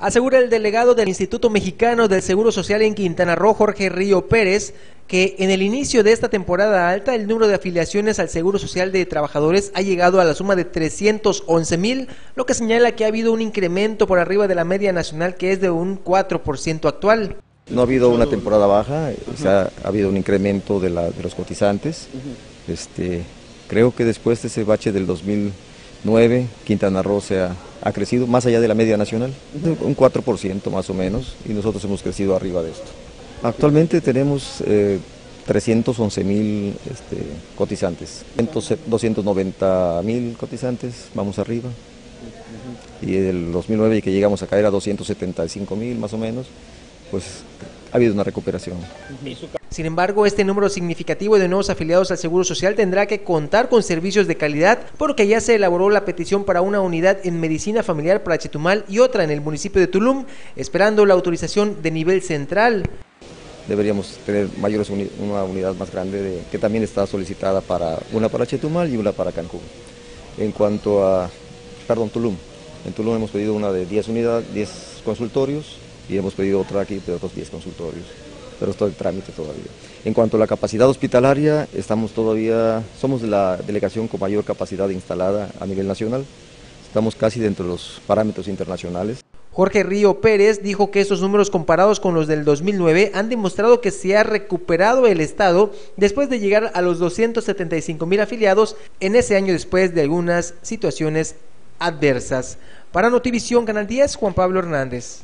Asegura el delegado del Instituto Mexicano del Seguro Social en Quintana Roo, Jorge Río Pérez, que en el inicio de esta temporada alta el número de afiliaciones al Seguro Social de Trabajadores ha llegado a la suma de 311 mil, lo que señala que ha habido un incremento por arriba de la media nacional que es de un 4% actual. No ha habido una temporada baja, o sea, ha habido un incremento de, la, de los cotizantes. este, creo que después de ese bache del 2009, Quintana Roo se ha ha crecido más allá de la media nacional, un 4% más o menos, y nosotros hemos crecido arriba de esto. Actualmente tenemos eh, 311 mil este, cotizantes, 290 mil cotizantes, vamos arriba. Y el 2009 que llegamos a caer a 275 mil más o menos, pues ha habido una recuperación. Sin embargo, este número significativo de nuevos afiliados al Seguro Social tendrá que contar con servicios de calidad porque ya se elaboró la petición para una unidad en medicina familiar para Chetumal y otra en el municipio de Tulum, esperando la autorización de nivel central. Deberíamos tener mayores una unidad más grande de, que también está solicitada para una para Chetumal y una para Cancún. En cuanto a, perdón, Tulum. En Tulum hemos pedido una de 10 unidades, 10 consultorios y hemos pedido otra aquí de otros 10 consultorios pero esto es trámite todavía. En cuanto a la capacidad hospitalaria, estamos todavía, somos la delegación con mayor capacidad instalada a nivel nacional, estamos casi dentro de los parámetros internacionales. Jorge Río Pérez dijo que estos números comparados con los del 2009 han demostrado que se ha recuperado el Estado después de llegar a los 275 mil afiliados en ese año después de algunas situaciones adversas. Para Notivisión Canal 10, Juan Pablo Hernández.